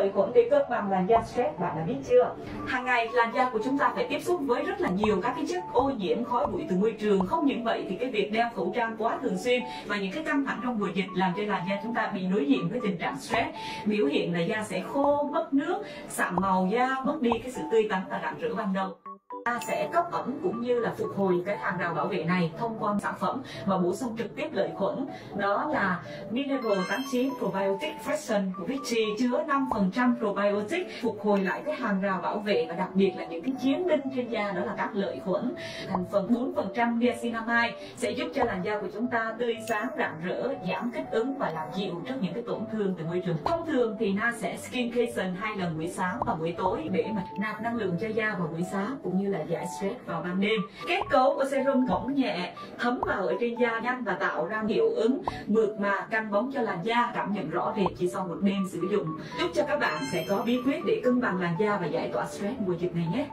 lợi khuẩn để cân bằng làn da stress, bạn đã biết chưa? Hàng ngày, làn da của chúng ta phải tiếp xúc với rất là nhiều các cái chất ô nhiễm, khói bụi từ môi trường. Không những vậy thì cái việc đeo khẩu trang quá thường xuyên và những cái căng thẳng trong mùa dịch làm cho làn da chúng ta bị đối diện với tình trạng stress. Biểu hiện là da sẽ khô, mất nước, sạm màu da, mất đi cái sự tươi tắn và rạng rỡ ban đầu ta sẽ cấp ẩm cũng như là phục hồi cái hàng rào bảo vệ này thông qua sản phẩm mà bổ sung trực tiếp lợi khuẩn. Đó là Mineral 89 Probiotic Fraction của Vichy chứa 5% probiotic phục hồi lại cái hàng rào bảo vệ và đặc biệt là những cái chiến binh trên da, đó là các lợi khuẩn. Thành phần 4% niacinamide sẽ giúp cho làn da của chúng ta tươi sáng, rạng rỡ, giảm kích ứng và làm dịu trước những cái tổn thương từ môi trường. Thông thường thì na sẽ skin hai lần buổi sáng và buổi tối để mà nạp năng lượng cho da vào buổi sáng cũng như là giải stress vào ban đêm. Kết cấu của serum mỏng nhẹ, thấm vào ở trên da nhanh và tạo ra hiệu ứng mượt mà, căng bóng cho làn da. Cảm nhận rõ rệt chỉ sau một đêm sử dụng. Chúc cho các bạn sẽ có bí quyết để cân bằng làn da và giải tỏa stress mùa dịch này nhé.